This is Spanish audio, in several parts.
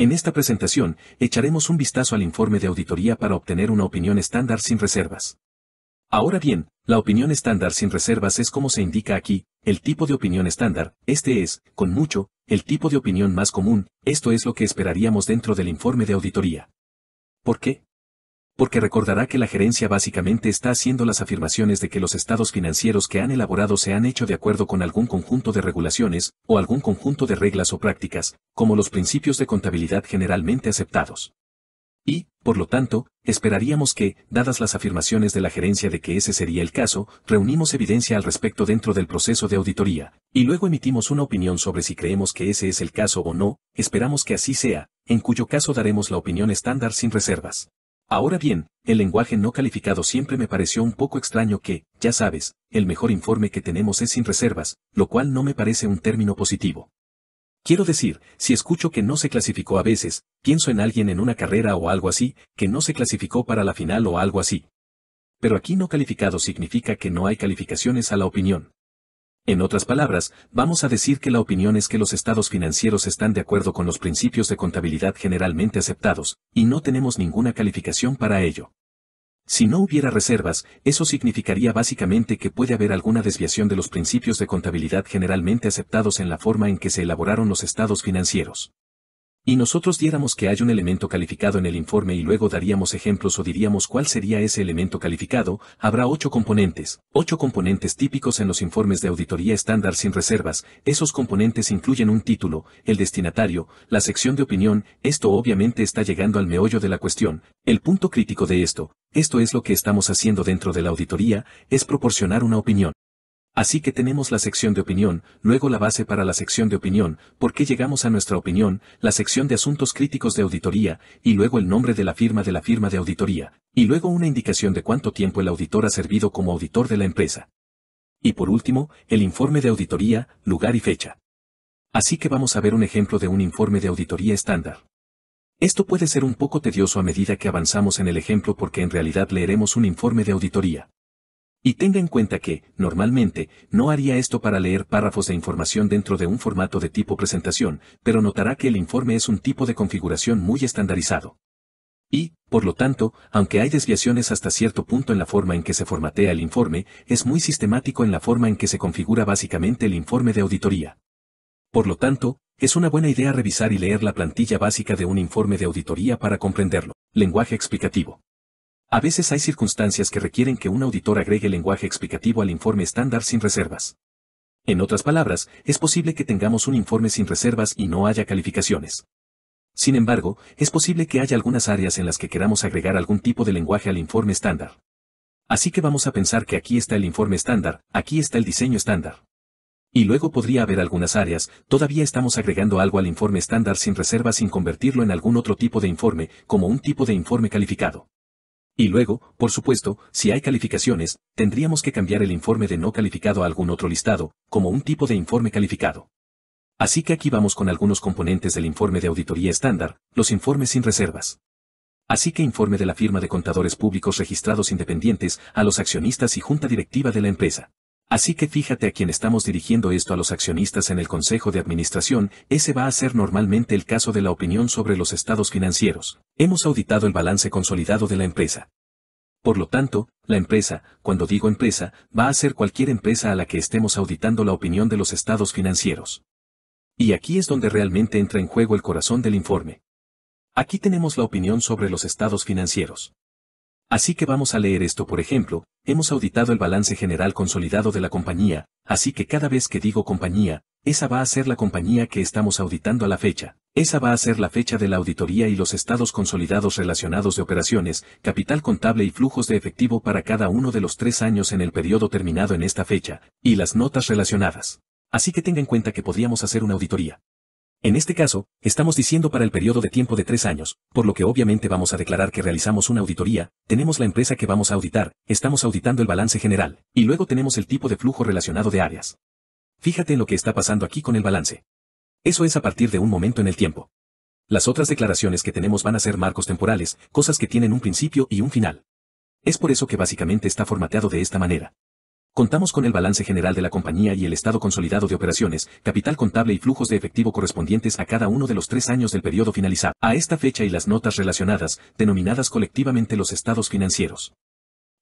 En esta presentación, echaremos un vistazo al informe de auditoría para obtener una opinión estándar sin reservas. Ahora bien, la opinión estándar sin reservas es como se indica aquí, el tipo de opinión estándar, este es, con mucho, el tipo de opinión más común, esto es lo que esperaríamos dentro del informe de auditoría. ¿Por qué? Porque recordará que la gerencia básicamente está haciendo las afirmaciones de que los estados financieros que han elaborado se han hecho de acuerdo con algún conjunto de regulaciones, o algún conjunto de reglas o prácticas, como los principios de contabilidad generalmente aceptados. Y, por lo tanto, esperaríamos que, dadas las afirmaciones de la gerencia de que ese sería el caso, reunimos evidencia al respecto dentro del proceso de auditoría, y luego emitimos una opinión sobre si creemos que ese es el caso o no, esperamos que así sea, en cuyo caso daremos la opinión estándar sin reservas. Ahora bien, el lenguaje no calificado siempre me pareció un poco extraño que, ya sabes, el mejor informe que tenemos es sin reservas, lo cual no me parece un término positivo. Quiero decir, si escucho que no se clasificó a veces, pienso en alguien en una carrera o algo así, que no se clasificó para la final o algo así. Pero aquí no calificado significa que no hay calificaciones a la opinión. En otras palabras, vamos a decir que la opinión es que los estados financieros están de acuerdo con los principios de contabilidad generalmente aceptados, y no tenemos ninguna calificación para ello. Si no hubiera reservas, eso significaría básicamente que puede haber alguna desviación de los principios de contabilidad generalmente aceptados en la forma en que se elaboraron los estados financieros. Y nosotros diéramos que hay un elemento calificado en el informe y luego daríamos ejemplos o diríamos cuál sería ese elemento calificado, habrá ocho componentes, ocho componentes típicos en los informes de auditoría estándar sin reservas, esos componentes incluyen un título, el destinatario, la sección de opinión, esto obviamente está llegando al meollo de la cuestión, el punto crítico de esto, esto es lo que estamos haciendo dentro de la auditoría, es proporcionar una opinión. Así que tenemos la sección de opinión, luego la base para la sección de opinión, por qué llegamos a nuestra opinión, la sección de asuntos críticos de auditoría, y luego el nombre de la firma de la firma de auditoría, y luego una indicación de cuánto tiempo el auditor ha servido como auditor de la empresa. Y por último, el informe de auditoría, lugar y fecha. Así que vamos a ver un ejemplo de un informe de auditoría estándar. Esto puede ser un poco tedioso a medida que avanzamos en el ejemplo porque en realidad leeremos un informe de auditoría. Y tenga en cuenta que, normalmente, no haría esto para leer párrafos de información dentro de un formato de tipo presentación, pero notará que el informe es un tipo de configuración muy estandarizado. Y, por lo tanto, aunque hay desviaciones hasta cierto punto en la forma en que se formatea el informe, es muy sistemático en la forma en que se configura básicamente el informe de auditoría. Por lo tanto, es una buena idea revisar y leer la plantilla básica de un informe de auditoría para comprenderlo. Lenguaje explicativo. A veces hay circunstancias que requieren que un auditor agregue lenguaje explicativo al informe estándar sin reservas. En otras palabras, es posible que tengamos un informe sin reservas y no haya calificaciones. Sin embargo, es posible que haya algunas áreas en las que queramos agregar algún tipo de lenguaje al informe estándar. Así que vamos a pensar que aquí está el informe estándar, aquí está el diseño estándar. Y luego podría haber algunas áreas, todavía estamos agregando algo al informe estándar sin reservas sin convertirlo en algún otro tipo de informe, como un tipo de informe calificado. Y luego, por supuesto, si hay calificaciones, tendríamos que cambiar el informe de no calificado a algún otro listado, como un tipo de informe calificado. Así que aquí vamos con algunos componentes del informe de auditoría estándar, los informes sin reservas. Así que informe de la firma de contadores públicos registrados independientes a los accionistas y junta directiva de la empresa. Así que fíjate a quien estamos dirigiendo esto a los accionistas en el Consejo de Administración, ese va a ser normalmente el caso de la opinión sobre los estados financieros. Hemos auditado el balance consolidado de la empresa. Por lo tanto, la empresa, cuando digo empresa, va a ser cualquier empresa a la que estemos auditando la opinión de los estados financieros. Y aquí es donde realmente entra en juego el corazón del informe. Aquí tenemos la opinión sobre los estados financieros. Así que vamos a leer esto por ejemplo, hemos auditado el balance general consolidado de la compañía, así que cada vez que digo compañía, esa va a ser la compañía que estamos auditando a la fecha. Esa va a ser la fecha de la auditoría y los estados consolidados relacionados de operaciones, capital contable y flujos de efectivo para cada uno de los tres años en el periodo terminado en esta fecha, y las notas relacionadas. Así que tenga en cuenta que podríamos hacer una auditoría. En este caso, estamos diciendo para el periodo de tiempo de tres años, por lo que obviamente vamos a declarar que realizamos una auditoría, tenemos la empresa que vamos a auditar, estamos auditando el balance general, y luego tenemos el tipo de flujo relacionado de áreas. Fíjate en lo que está pasando aquí con el balance. Eso es a partir de un momento en el tiempo. Las otras declaraciones que tenemos van a ser marcos temporales, cosas que tienen un principio y un final. Es por eso que básicamente está formateado de esta manera. Contamos con el balance general de la compañía y el estado consolidado de operaciones, capital contable y flujos de efectivo correspondientes a cada uno de los tres años del periodo finalizado. A esta fecha y las notas relacionadas, denominadas colectivamente los estados financieros.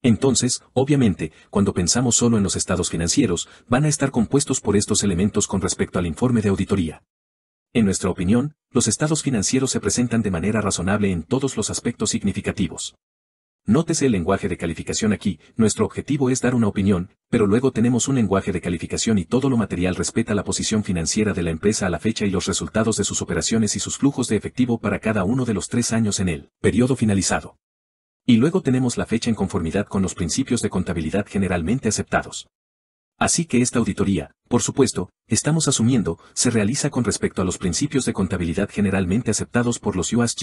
Entonces, obviamente, cuando pensamos solo en los estados financieros, van a estar compuestos por estos elementos con respecto al informe de auditoría. En nuestra opinión, los estados financieros se presentan de manera razonable en todos los aspectos significativos. Nótese el lenguaje de calificación aquí, nuestro objetivo es dar una opinión, pero luego tenemos un lenguaje de calificación y todo lo material respeta la posición financiera de la empresa a la fecha y los resultados de sus operaciones y sus flujos de efectivo para cada uno de los tres años en el periodo finalizado. Y luego tenemos la fecha en conformidad con los principios de contabilidad generalmente aceptados. Así que esta auditoría, por supuesto, estamos asumiendo, se realiza con respecto a los principios de contabilidad generalmente aceptados por los US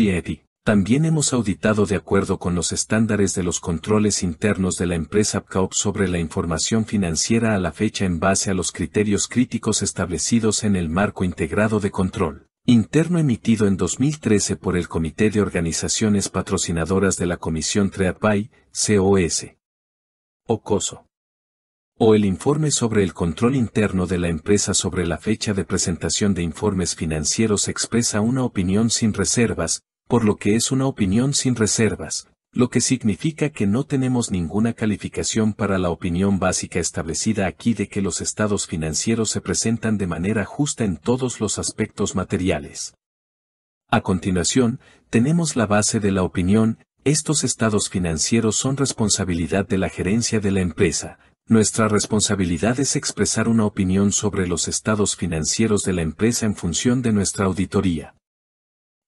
También hemos auditado de acuerdo con los estándares de los controles internos de la empresa PCAUP sobre la información financiera a la fecha en base a los criterios críticos establecidos en el marco integrado de control interno emitido en 2013 por el Comité de Organizaciones Patrocinadoras de la Comisión TREAPAI, COS. O COSO o el informe sobre el control interno de la empresa sobre la fecha de presentación de informes financieros expresa una opinión sin reservas, por lo que es una opinión sin reservas, lo que significa que no tenemos ninguna calificación para la opinión básica establecida aquí de que los estados financieros se presentan de manera justa en todos los aspectos materiales. A continuación, tenemos la base de la opinión, estos estados financieros son responsabilidad de la gerencia de la empresa, nuestra responsabilidad es expresar una opinión sobre los estados financieros de la empresa en función de nuestra auditoría.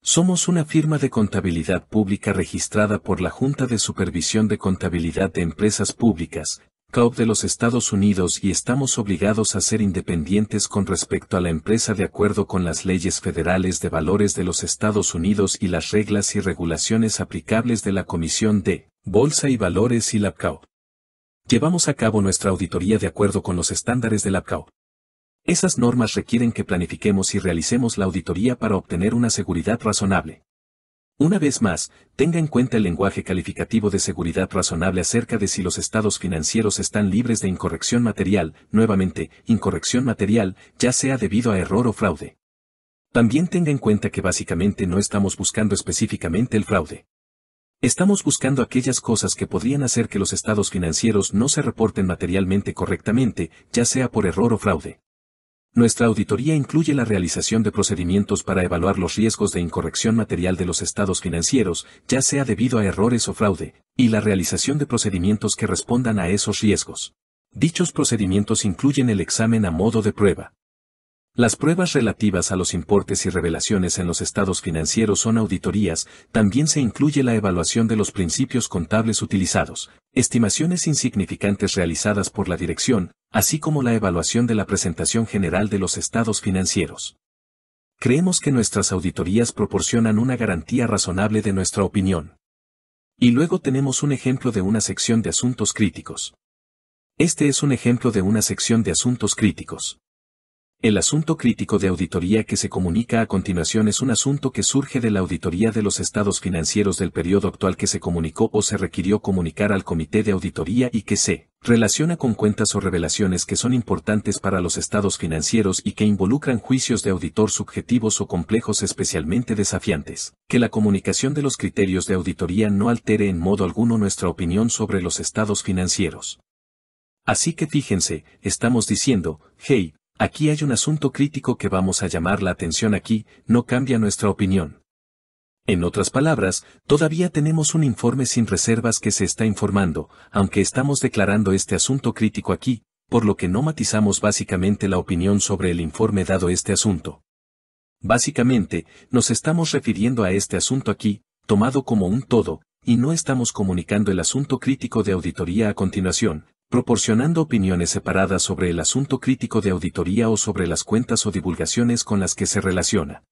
Somos una firma de contabilidad pública registrada por la Junta de Supervisión de Contabilidad de Empresas Públicas, CAUP de los Estados Unidos y estamos obligados a ser independientes con respecto a la empresa de acuerdo con las leyes federales de valores de los Estados Unidos y las reglas y regulaciones aplicables de la Comisión de Bolsa y Valores y la CAUP. Llevamos a cabo nuestra auditoría de acuerdo con los estándares del APCAO. Esas normas requieren que planifiquemos y realicemos la auditoría para obtener una seguridad razonable. Una vez más, tenga en cuenta el lenguaje calificativo de seguridad razonable acerca de si los estados financieros están libres de incorrección material, nuevamente, incorrección material, ya sea debido a error o fraude. También tenga en cuenta que básicamente no estamos buscando específicamente el fraude. Estamos buscando aquellas cosas que podrían hacer que los estados financieros no se reporten materialmente correctamente, ya sea por error o fraude. Nuestra auditoría incluye la realización de procedimientos para evaluar los riesgos de incorrección material de los estados financieros, ya sea debido a errores o fraude, y la realización de procedimientos que respondan a esos riesgos. Dichos procedimientos incluyen el examen a modo de prueba, las pruebas relativas a los importes y revelaciones en los estados financieros son auditorías, también se incluye la evaluación de los principios contables utilizados, estimaciones insignificantes realizadas por la dirección, así como la evaluación de la presentación general de los estados financieros. Creemos que nuestras auditorías proporcionan una garantía razonable de nuestra opinión. Y luego tenemos un ejemplo de una sección de asuntos críticos. Este es un ejemplo de una sección de asuntos críticos. El asunto crítico de auditoría que se comunica a continuación es un asunto que surge de la auditoría de los estados financieros del periodo actual que se comunicó o se requirió comunicar al comité de auditoría y que se relaciona con cuentas o revelaciones que son importantes para los estados financieros y que involucran juicios de auditor subjetivos o complejos especialmente desafiantes. Que la comunicación de los criterios de auditoría no altere en modo alguno nuestra opinión sobre los estados financieros. Así que fíjense, estamos diciendo, hey, Aquí hay un asunto crítico que vamos a llamar la atención aquí, no cambia nuestra opinión. En otras palabras, todavía tenemos un informe sin reservas que se está informando, aunque estamos declarando este asunto crítico aquí, por lo que no matizamos básicamente la opinión sobre el informe dado este asunto. Básicamente, nos estamos refiriendo a este asunto aquí, tomado como un todo, y no estamos comunicando el asunto crítico de auditoría a continuación, proporcionando opiniones separadas sobre el asunto crítico de auditoría o sobre las cuentas o divulgaciones con las que se relaciona.